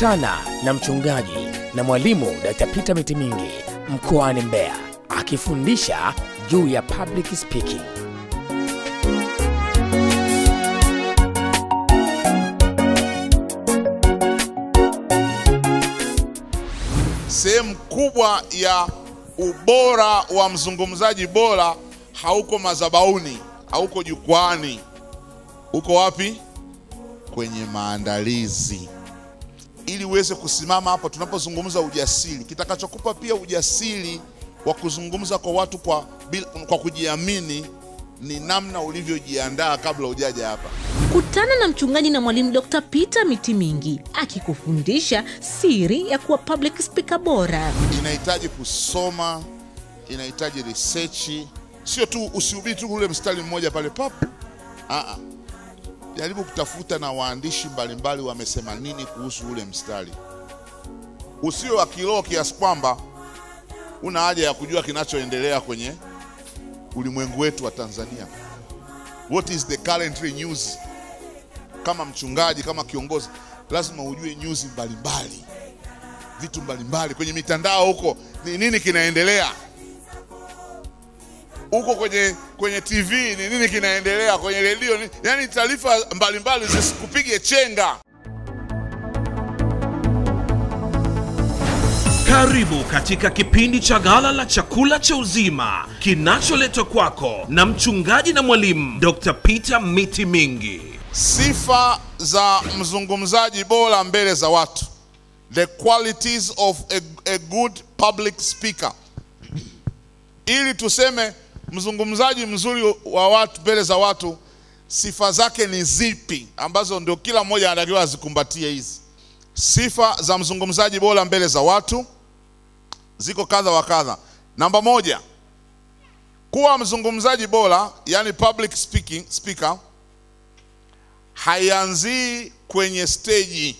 Kutana na mchungaji na mwalimu Dr. Peter Mitimingi mkoani Mbeya akifundisha juu ya public speaking. Sehemu kubwa ya ubora wa mzungumzaji bora hauko madhabahuni, hauko jukwani. Uko wapi? Kwenye maandalizi, ili uweze kusimama hapa tunapozungumza ujasiri. Kitakachokupa pia ujasiri wa kuzungumza kwa watu kwa, kwa kujiamini ni namna ulivyojiandaa kabla hujaja hapa. Kutana na mchungaji na mwalimu Dr. Peter Mitimingi akikufundisha siri ya kuwa public speaker bora. inahitaji kusoma, inahitaji research, sio tu usihubiri tu ule mstari mmoja pale pap. Jaribu kutafuta na waandishi mbalimbali wamesema nini kuhusu ule mstari. Usio wa kiroho kiasi kwamba una haja ya kujua kinachoendelea kwenye ulimwengu wetu wa Tanzania. What is the current news? Kama mchungaji, kama kiongozi, lazima ujue news mbalimbali vitu mbalimbali kwenye mitandao huko, ni nini kinaendelea huko kwenye kwenye TV, ni nini kinaendelea kwenye redio, ni- yaani taarifa mbalimbali zisikupige chenga. Karibu katika kipindi cha gala la Chakula cha Uzima kinacholetwa kwako na mchungaji na mwalimu Dr. Peter Miti Mingi. Sifa za mzungumzaji bora mbele za watu, the qualities of a, a good public speaker. Ili tuseme mzungumzaji mzuri wa watu mbele za watu, sifa zake ni zipi, ambazo ndio kila mmoja anatakiwa azikumbatie. Hizi sifa za mzungumzaji bora mbele za watu ziko kadha wa kadha. Namba moja, kuwa mzungumzaji bora, yani public speaking speaker haianzii kwenye steji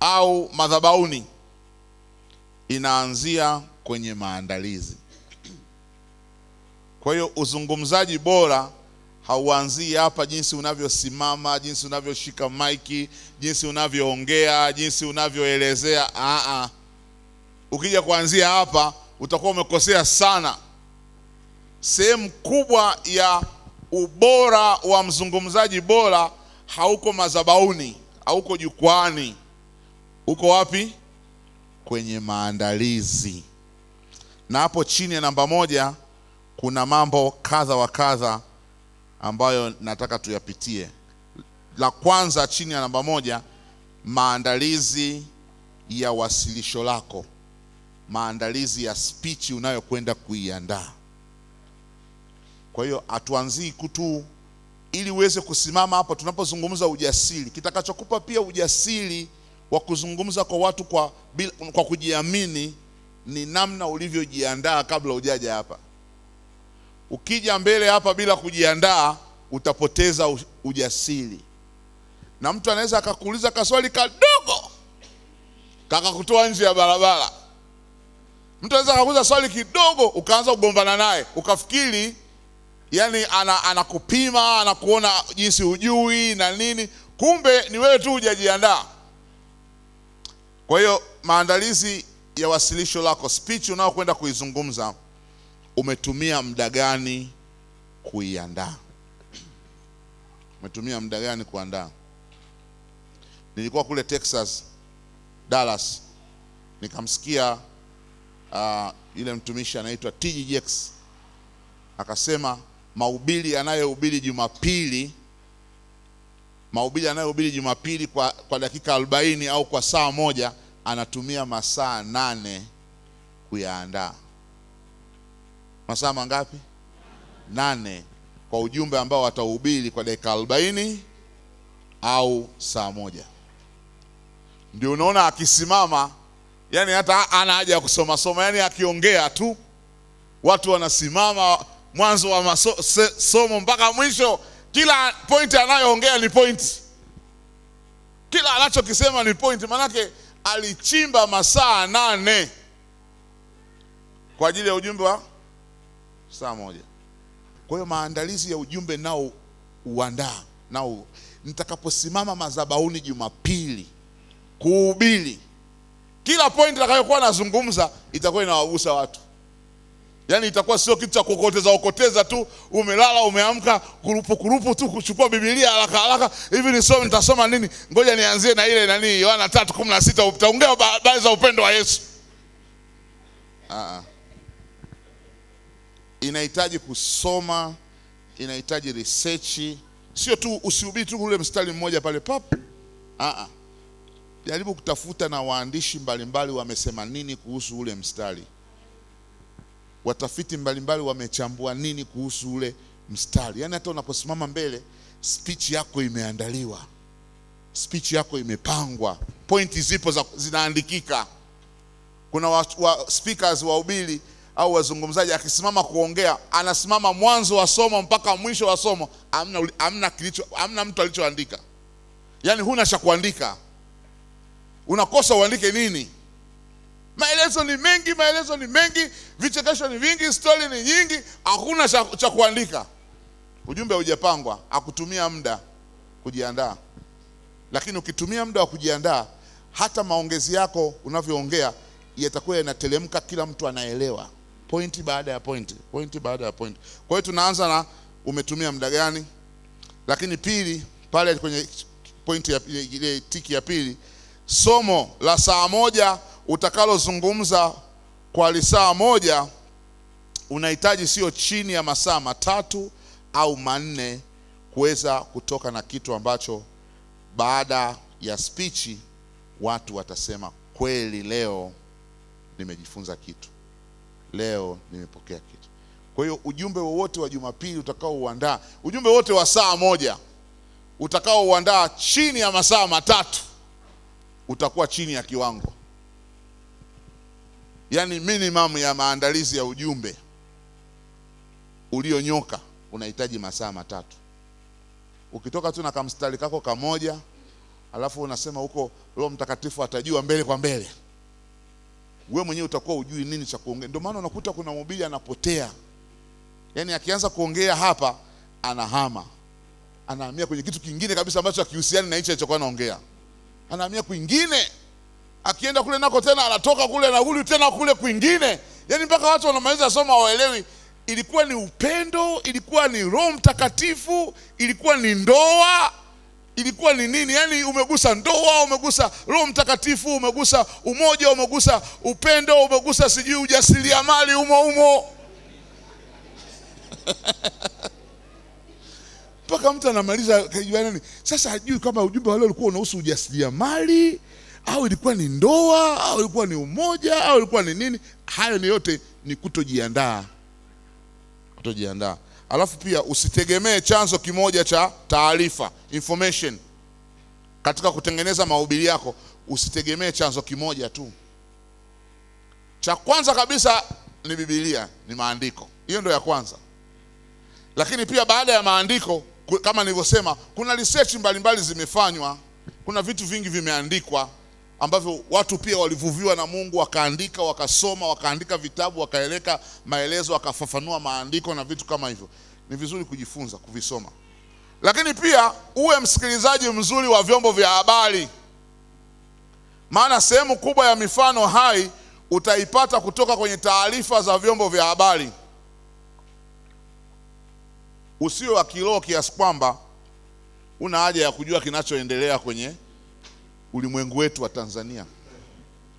au madhabauni, inaanzia kwenye maandalizi. Kwa hiyo uzungumzaji bora hauanzii hapa, jinsi unavyosimama, jinsi unavyoshika maiki, jinsi unavyoongea, jinsi unavyoelezea. Aa, ukija kuanzia hapa utakuwa umekosea sana. Sehemu kubwa ya ubora wa mzungumzaji bora hauko madhabahuni, hauko jukwani. Uko wapi? Kwenye maandalizi. Na hapo chini ya namba moja kuna mambo kadha wa kadha ambayo nataka tuyapitie. La kwanza chini ya namba moja, maandalizi ya wasilisho lako, maandalizi ya spichi unayokwenda kuiandaa. Kwa hiyo hatuanzii kutu ili uweze kusimama hapa tunapozungumza ujasiri. Kitakachokupa pia ujasiri wa kuzungumza kwa watu kwa, kwa kujiamini ni namna ulivyojiandaa kabla hujaja hapa. Ukija mbele hapa bila kujiandaa utapoteza ujasiri, na mtu anaweza akakuuliza kaswali kadogo kakakutoa nje ya barabara. Mtu anaweza akakuuliza swali kidogo ukaanza kugombana naye ukafikiri yani anakupima ana, anakuona jinsi ujui na nini, kumbe ni wewe tu hujajiandaa. Kwa hiyo maandalizi ya wasilisho lako, speech unayokwenda kuizungumza, umetumia muda gani kuiandaa? Umetumia muda gani kuandaa? Nilikuwa kule Texas, Dallas, nikamsikia uh, yule mtumishi anaitwa TG Jakes akasema mahubiri anayohubiri Jumapili, mahubiri anayohubiri Jumapili kwa, kwa dakika arobaini au kwa saa moja anatumia masaa nane kuyaandaa. Masaa mangapi? Nane kwa ujumbe ambao watahubiri kwa dakika arobaini au saa moja. Ndio unaona akisimama, yani hata ana haja ya kusoma soma, yani akiongea tu watu wanasimama mwanzo wa masomo mpaka mwisho. Kila pointi anayoongea ni point, kila anachokisema ni point, manake alichimba masaa nane kwa ajili ya ujumbe wa saa moja. Kwa hiyo maandalizi ya ujumbe nao uandaa nao, nitakaposimama madhabahuni Jumapili kuhubiri, kila point nitakayokuwa nazungumza itakuwa inawagusa watu yaani itakuwa sio kitu cha kukoteza ukoteza tu umelala umeamka kurupu kurupu tu kuchukua Biblia haraka haraka hivi nisome nitasoma nini ngoja nianzie na ile nani yohana tatu kumi na sita utaongea habari za upendo wa yesu Aa. Inahitaji kusoma inahitaji research. Sio tu usihubiri tu ule mstari mmoja pale pap Aa. jaribu kutafuta na waandishi mbalimbali wamesema nini kuhusu ule mstari. Watafiti mbalimbali wamechambua nini kuhusu ule mstari. Yaani hata unaposimama mbele speech yako imeandaliwa. Speech yako imepangwa. Pointi zipo za, zinaandikika. Kuna wa, wa speakers wahubiri au wazungumzaji akisimama kuongea anasimama mwanzo wa somo mpaka mwisho wa somo amna, amna, kilicho, amna mtu alichoandika. Yaani huna cha kuandika. Unakosa uandike nini? Maelezo ni mengi maelezo ni mengi vichekesho ni vingi stori ni nyingi hakuna cha, kuandika. Ujumbe haujapangwa akutumia muda kujiandaa. Lakini ukitumia muda wa kujiandaa hata maongezi yako unavyoongea yatakuwa yanateremka, kila mtu anaelewa pointi baada ya pointi pointi baada ya pointi kwa hiyo tunaanza na umetumia muda gani? Lakini pili pale kwenye pointi ya ile tiki ya pili somo la saa moja utakalozungumza kwa lisaa moja unahitaji sio chini ya masaa matatu au manne kuweza kutoka na kitu ambacho baada ya spichi watu watasema kweli leo nimejifunza kitu leo nimepokea kitu. Kwa hiyo ujumbe wowote wa jumapili utakaouandaa ujumbe wote wa saa moja utakaouandaa chini ya masaa matatu utakuwa chini ya kiwango. Yaani minimum ya maandalizi ya ujumbe ulionyoka unahitaji masaa matatu. Ukitoka tu na kamstari kako kamoja alafu unasema huko roho mtakatifu atajua mbele kwa mbele we mwenyewe utakuwa ujui nini cha kuongea. Ndio maana unakuta kuna mhubiri anapotea. Yaani akianza kuongea hapa anahama. Anahamia kwenye kitu kingine kabisa ambacho hakihusiani na hicho alichokuwa anaongea. Anahamia kwingine. Akienda kule nako tena anatoka kule anarudi tena kule kwingine. Yaani mpaka watu wanamaliza soma waelewi ilikuwa ni upendo ilikuwa ni roho mtakatifu ilikuwa ni ndoa ilikuwa ni nini? Yaani umegusa ndoa umegusa roho mtakatifu umegusa umoja umegusa upendo umegusa sijui ujasiriamali umo umo. Mpaka mtu anamaliza kajua nini? Sasa hajui kama ujumbe wale ulikuwa unahusu ujasiriamali au ilikuwa ni ndoa au ilikuwa ni umoja au ilikuwa ni nini? Hayo ni yote ni kutojiandaa. Kutojiandaa alafu pia usitegemee chanzo kimoja cha taarifa information. Katika kutengeneza mahubiri yako usitegemee chanzo kimoja tu. Cha kwanza kabisa ni bibilia ni maandiko. Hiyo ndio ya kwanza. Lakini pia baada ya maandiko kama nilivyosema kuna research mbalimbali zimefanywa. Kuna vitu vingi vimeandikwa ambavyo watu pia walivuviwa na mungu wakaandika wakasoma wakaandika vitabu wakaeleka maelezo wakafafanua maandiko na vitu kama hivyo ni vizuri kujifunza kuvisoma lakini pia uwe msikilizaji mzuri wa vyombo vya habari maana sehemu kubwa ya mifano hai utaipata kutoka kwenye taarifa za vyombo vya habari usiwe wa kiroho kiasi kwamba una haja ya kujua kinachoendelea kwenye ulimwengu wetu wa Tanzania.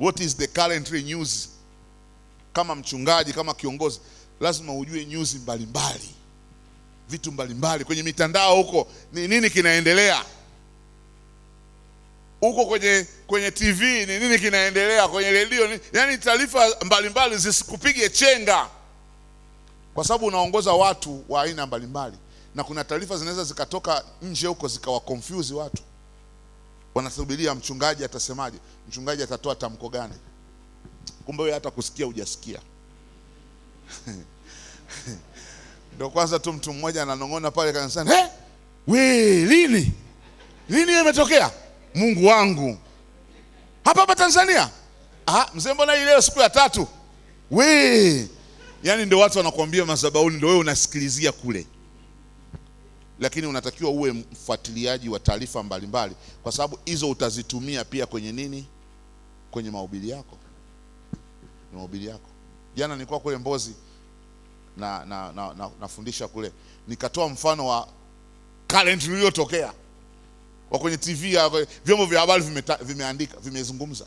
What is the currently news? Kama mchungaji, kama kiongozi, lazima ujue news mbalimbali, vitu mbalimbali. Kwenye mitandao huko, ni nini kinaendelea? Huko kwenye kwenye TV, ni nini kinaendelea? Kwenye redio, ni- yaani taarifa mbalimbali zisikupige chenga. Kwa sababu unaongoza watu wa aina mbalimbali, na kuna taarifa zinaweza zikatoka nje huko zikawa confuse watu, wanasubiria mchungaji atasemaje, mchungaji atatoa tamko gani, kumbe wewe hata kusikia hujasikia. Ndio kwanza tu mtu mmoja ananong'ona pale kanisani, eh, we lini lini imetokea? Mungu wangu, hapa hapa Tanzania? Ah, mzee, mbona hii leo siku ya tatu? We yaani ndio watu wanakuambia madhabahuni, ndio wewe unasikilizia kule, lakini unatakiwa uwe mfuatiliaji wa taarifa mbalimbali, kwa sababu hizo utazitumia pia kwenye nini, kwenye mahubiri yako, mahubiri yako. Jana nilikuwa kule Mbozi na, na, na, na, nafundisha kule, nikatoa mfano wa current iliyotokea. Wa kwenye TV ya vyombo vya habari vimeandika vimezungumza,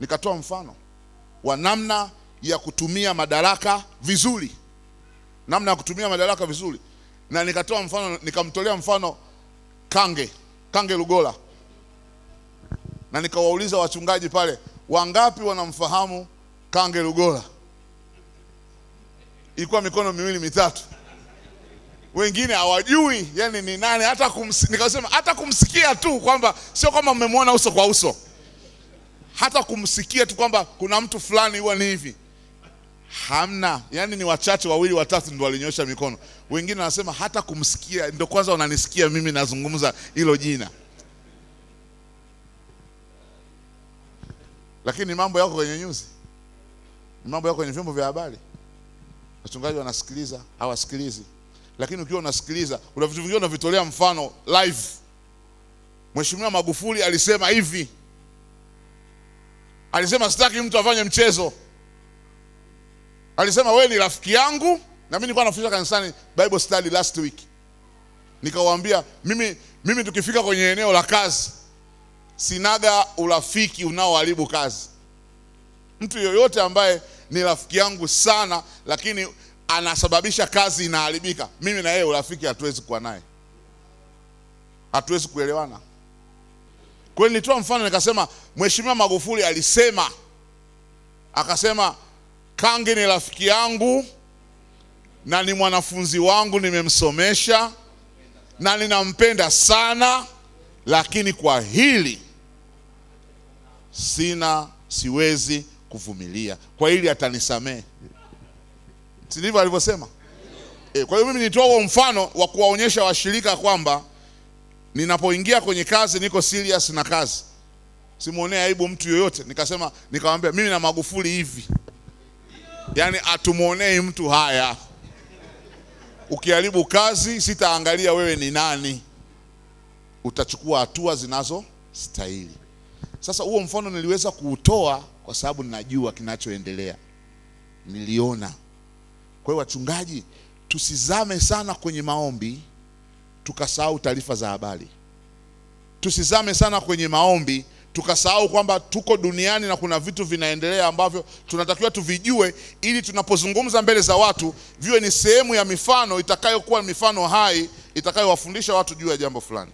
nikatoa mfano wa namna ya kutumia madaraka vizuri, namna ya kutumia madaraka vizuri, na nikatoa mfano, nikamtolea mfano Kange Kange Lugola, na nikawauliza wachungaji pale, wangapi wanamfahamu Kange Lugola? Ilikuwa mikono miwili mitatu, wengine hawajui yani ni nani, hata kums, nikasema hata kumsikia tu kwamba sio kwamba mmemwona uso kwa uso, hata kumsikia tu kwamba kuna mtu fulani huwa ni hivi. Hamna yani ni wachache wawili watatu ndio walinyosha mikono. Wengine wanasema hata kumsikia ndio kwanza wananisikia mimi nazungumza hilo jina. Lakini mambo yako kwenye nyuzi mambo yako kwenye vyombo vya habari wachungaji wanasikiliza hawasikilizi. Lakini ukiwa unasikiliza kuna vitu vingine unavitolea mfano live. Mheshimiwa magufuli alisema hivi. Alisema sitaki mtu afanye mchezo. Alisema wewe ni rafiki yangu na mimi nilikuwa nafundisha kanisani bible study last week. Nikawaambia mimi mimi tukifika kwenye eneo la kazi sinaga urafiki unaoharibu kazi. Mtu yoyote ambaye ni rafiki yangu sana lakini anasababisha kazi inaharibika. Mimi na yeye urafiki hatuwezi kuwa naye. Hatuwezi kuelewana. Kwa hiyo nilitoa mfano nikasema mheshimiwa magufuli alisema akasema Kangi ni rafiki yangu na ni mwanafunzi wangu, nimemsomesha na ninampenda sana, lakini kwa hili sina, siwezi kuvumilia. Kwa ili atanisamehe, si ndivyo alivyosema? E, kwa hiyo mimi nitoa huo mfano wa kuwaonyesha washirika kwamba ninapoingia kwenye kazi niko serious na kazi, simwonee aibu mtu yoyote. Nikasema, nikamwambia mimi na Magufuli hivi yaani atumwonei mtu haya. Ukiharibu kazi, sitaangalia wewe ni nani, utachukua hatua zinazostahili. Sasa huo mfano niliweza kuutoa kwa sababu ninajua kinachoendelea, niliona. Kwa hiyo wachungaji, tusizame sana kwenye maombi tukasahau taarifa za habari, tusizame sana kwenye maombi tukasahau kwamba tuko duniani na kuna vitu vinaendelea ambavyo tunatakiwa tuvijue, ili tunapozungumza mbele za watu viwe ni sehemu ya mifano itakayokuwa mifano hai itakayowafundisha watu juu ya jambo fulani.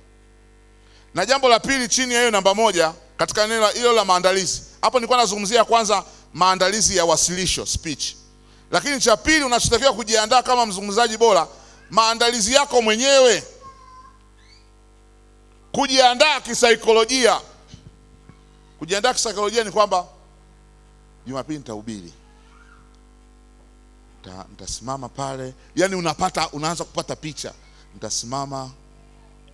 Na jambo la pili chini ya hiyo namba moja katika neno hilo la maandalizi, hapo nilikuwa nazungumzia kwanza maandalizi ya wasilisho speech, lakini cha pili unachotakiwa kujiandaa kama mzungumzaji bora, maandalizi yako mwenyewe, kujiandaa kisaikolojia. Kujiandaa kisaikolojia ni kwamba Jumapili nitahubiri, Nita- nitasimama pale, yani unapata unaanza kupata picha, nitasimama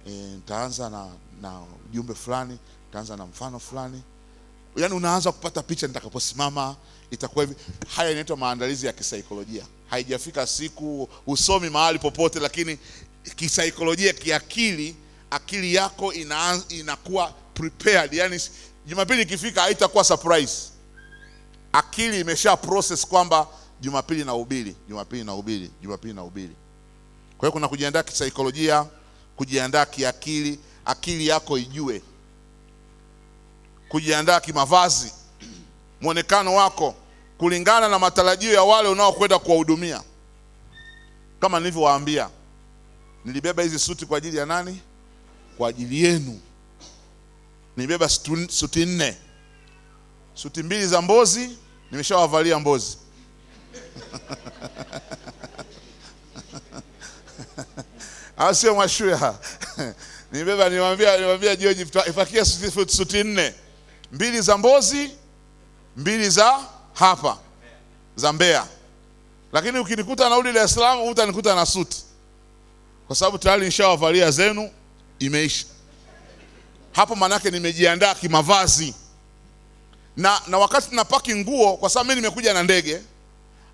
e, nitaanza na na ujumbe fulani, nitaanza na mfano fulani, yani unaanza kupata picha, nitakaposimama itakuwa hivi. Haya inaitwa maandalizi ya kisaikolojia. Haijafika siku usomi mahali popote, lakini kisaikolojia, kiakili, akili yako ina, inakuwa prepared, yani Jumapili ikifika haitakuwa surprise. Akili imesha process kwamba Jumapili na ubili, Jumapili na ubili, Jumapili na ubili. Kwa hiyo kuna kujiandaa kisaikolojia, kujiandaa kiakili, akili yako ijue, kujiandaa kimavazi, mwonekano wako kulingana na matarajio ya wale unaokwenda kuwahudumia. Kama nilivyowaambia, nilibeba hizi suti kwa ajili ya nani? Kwa ajili yenu Nilibeba suti nne, suti mbili za Mbozi nimeshawavalia Mbozi. au sio Mwashuya? Nibeba, niwaambia niwaambia George, ifakia suti, suti nne, mbili za Mbozi, mbili za hapa za Mbeya, lakini ukinikuta narudi Dar es Salaam utanikuta na suti, kwa sababu tayari nishawavalia zenu, imeisha. Hapo manake nimejiandaa kimavazi. Na, na wakati napaki nguo, kwa sababu mimi nimekuja na ndege,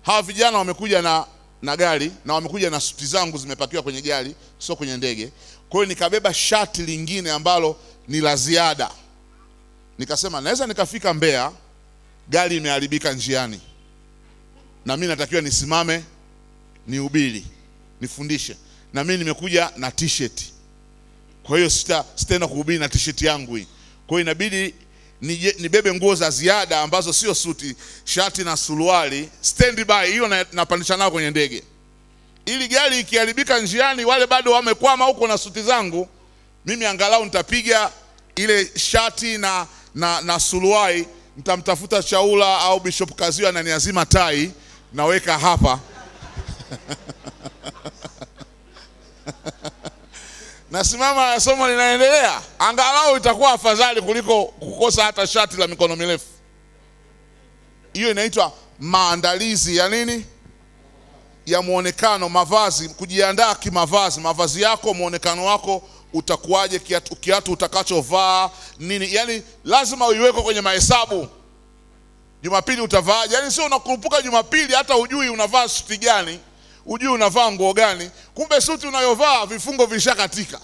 hawa vijana wamekuja na, na gari na wamekuja na suti zangu zimepakiwa kwenye gari, sio kwenye ndege. Kwa hiyo nikabeba shati lingine ambalo ni la ziada, nikasema naweza nikafika Mbeya, gari imeharibika njiani, na mimi natakiwa nisimame nihubiri, nifundishe, na mimi nimekuja na t-shirt. Kwa hiyo sita sitaenda kuhubiri na t-shirt yangu hii. Kwa hiyo inabidi nibebe nguo za ziada ambazo sio suti, shati na suruali, standby hiyo na, napandisha nao kwenye ndege, ili gari ikiharibika njiani, wale bado wamekwama huko na suti zangu, mimi angalau nitapiga ile shati na, na, na suruali, mtamtafuta Chaula au Bishop Kazio ananiazima tai, naweka hapa nasimama, somo linaendelea, angalau itakuwa afadhali kuliko kukosa hata shati la mikono mirefu. Hiyo inaitwa maandalizi ya nini? Ya muonekano, mavazi, kujiandaa kimavazi. Mavazi yako, muonekano wako utakuwaje, kiatu, kiatu utakachovaa nini, yani lazima uiwekwe kwenye mahesabu. Jumapili utavaaje? Yani sio unakurupuka Jumapili hata hujui unavaa suti gani, hujui unavaa nguo gani, kumbe suti unayovaa vifungo vishakatika.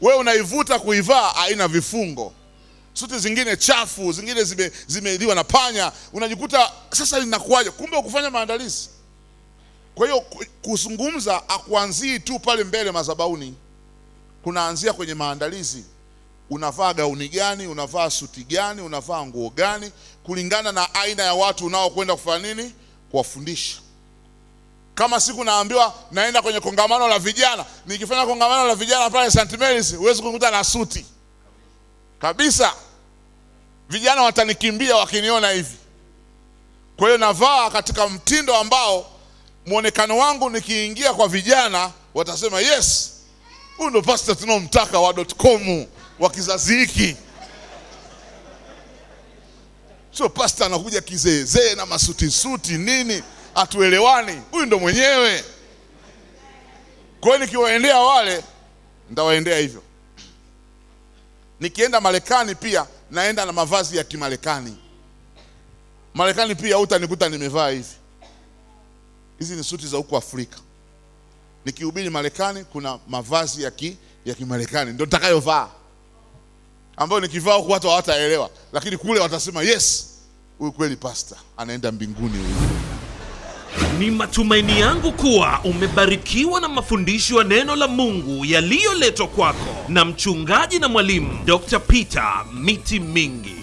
We unaivuta kuivaa, haina vifungo. Suti zingine chafu, zingine zime- zimeliwa na panya, unajikuta sasa linakuwaje? Kumbe ukufanya maandalizi. Kwa hiyo ku- kuzungumza akuanzii tu pale mbele madhabahuni, kunaanzia kwenye maandalizi unavaa gauni gani, unavaa suti gani, unavaa nguo gani, kulingana na aina ya watu unaokwenda kufanya nini, kuwafundisha. Kama siku naambiwa naenda kwenye kongamano la vijana, nikifanya kongamano la vijana pale St. Mary's, huwezi kunikuta na suti kabisa. Vijana watanikimbia wakiniona hivi. Kwa hiyo navaa katika mtindo ambao mwonekano wangu nikiingia kwa vijana watasema yes, huyu ndo pasta tunaomtaka wa .com wa kizazi hiki. Sio pasta anakuja kizeezee na masutisuti nini, hatuelewani. Huyu ndo mwenyewe. Kwa hiyo nikiwaendea wale, nitawaendea hivyo. Nikienda Marekani pia naenda na mavazi ya Kimarekani. Marekani pia utanikuta nimevaa hivi. Hizi ni suti za huko Afrika. Nikihubiri Marekani kuna mavazi ya ki, ya Kimarekani ndio nitakayovaa, ambayo nikivaa huku watu hawataelewa, lakini kule watasema yes, huyu kweli pasta anaenda mbinguni huyu. Ni matumaini yangu kuwa umebarikiwa na mafundisho ya neno la Mungu yaliyoletwa kwako na mchungaji na mwalimu Dr. Peter Miti Mingi.